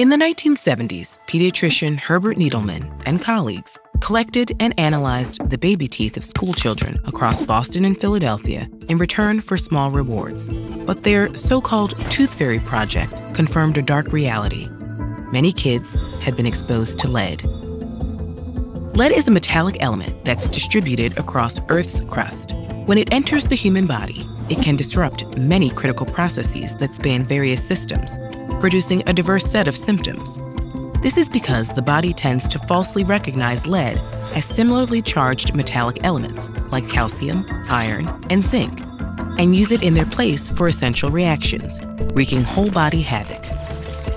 In the 1970s, pediatrician Herbert Needleman and colleagues collected and analyzed the baby teeth of schoolchildren across Boston and Philadelphia in return for small rewards. But their so called Tooth Fairy project confirmed a dark reality. Many kids had been exposed to lead. Lead is a metallic element that's distributed across Earth's crust. When it enters the human body, it can disrupt many critical processes that span various systems, producing a diverse set of symptoms. This is because the body tends to falsely recognize lead as similarly charged metallic elements like calcium, iron, and zinc, and use it in their place for essential reactions, wreaking whole body havoc.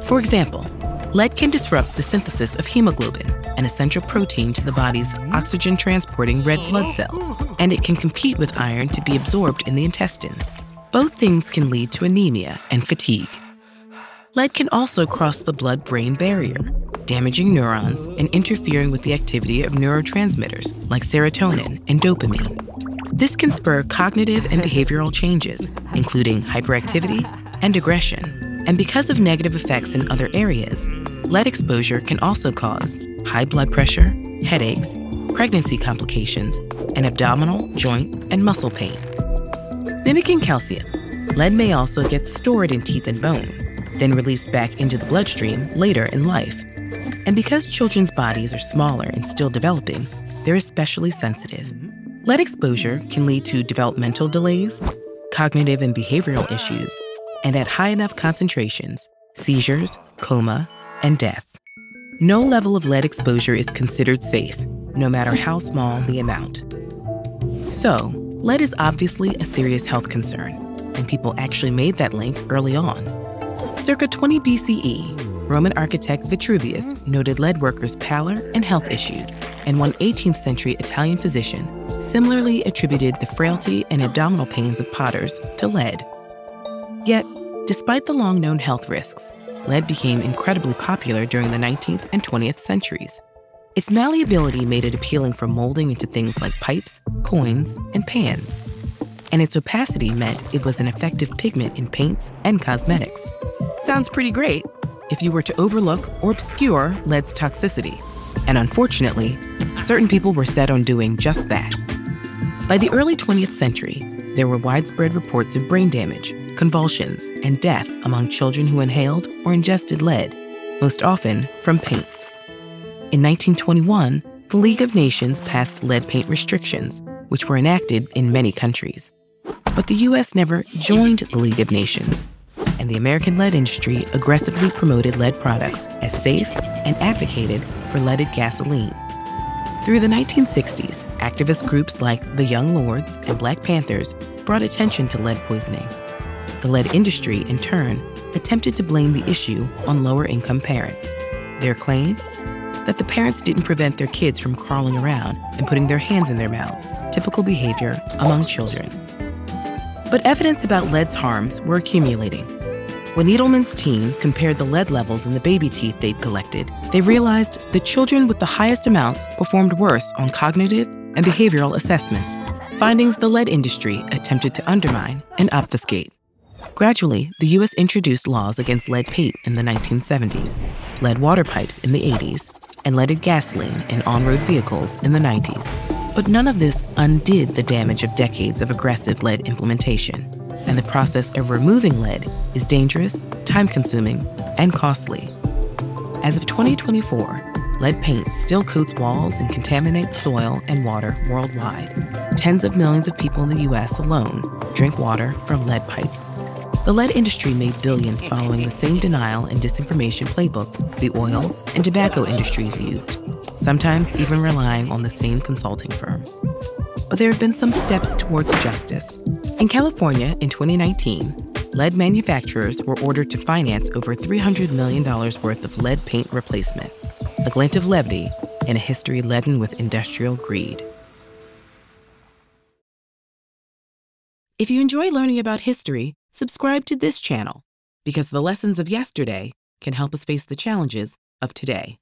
For example, lead can disrupt the synthesis of hemoglobin, an essential protein to the body's oxygen transporting red blood cells, and it can compete with iron to be absorbed in the intestines. Both things can lead to anemia and fatigue. Lead can also cross the blood brain barrier, damaging neurons and interfering with the activity of neurotransmitters like serotonin and dopamine. This can spur cognitive and behavioral changes, including hyperactivity and aggression. And because of negative effects in other areas, lead exposure can also cause high blood pressure, headaches, pregnancy complications, and abdominal, joint, and muscle pain. Mimicking calcium, lead may also get stored in teeth and bone, then released back into the bloodstream later in life. And because children's bodies are smaller and still developing, they're especially sensitive. Lead exposure can lead to developmental delays, cognitive and behavioral issues, and at high enough concentrations, seizures, coma, and death. No level of lead exposure is considered safe, no matter how small the amount. So, lead is obviously a serious health concern, and people actually made that link early on. Circa 20 BCE, Roman architect Vitruvius noted lead workers' pallor and health issues, and one 18th century Italian physician similarly attributed the frailty and abdominal pains of potters to lead. Yet, despite the long known health risks, lead became incredibly popular during the 19th and 20th centuries. Its malleability made it appealing for molding into things like pipes, coins, and pans. And its opacity meant it was an effective pigment in paints and cosmetics. Sounds pretty great if you were to overlook or obscure lead's toxicity. And unfortunately, certain people were set on doing just that. By the early 20th century, there were widespread reports of brain damage, convulsions, and death among children who inhaled or ingested lead, most often from paint. In 1921, the League of Nations passed lead paint restrictions, which were enacted in many countries. But the US never joined the League of Nations, and the American lead industry aggressively promoted lead products as safe and advocated for leaded gasoline. Through the 1960s, activist groups like the Young Lords and Black Panthers brought attention to lead poisoning. The lead industry, in turn, attempted to blame the issue on lower income parents. Their claim? That the parents didn't prevent their kids from crawling around and putting their hands in their mouths, typical behavior among children. But evidence about lead's harms were accumulating. When Needleman's team compared the lead levels in the baby teeth they'd collected, they realized the children with the highest amounts performed worse on cognitive and behavioral assessments, findings the lead industry attempted to undermine and obfuscate. Gradually, the U.S. introduced laws against lead paint in the 1970s, lead water pipes in the 80s, and leaded gasoline in on road vehicles in the 90s. But none of this undid the damage of decades of aggressive lead implementation. And the process of removing lead is dangerous, time consuming, and costly. As of 2024, lead paint still coats walls and contaminates soil and water worldwide. Tens of millions of people in the US alone drink water from lead pipes. The lead industry made billions following the same denial and disinformation playbook the oil and tobacco industries used, sometimes even relying on the same consulting firm. But there have been some steps towards justice. In California in 2019, lead manufacturers were ordered to finance over $300 million worth of lead paint replacement, a glint of levity in a history leaden with industrial greed. If you enjoy learning about history, subscribe to this channel because the lessons of yesterday can help us face the challenges of today.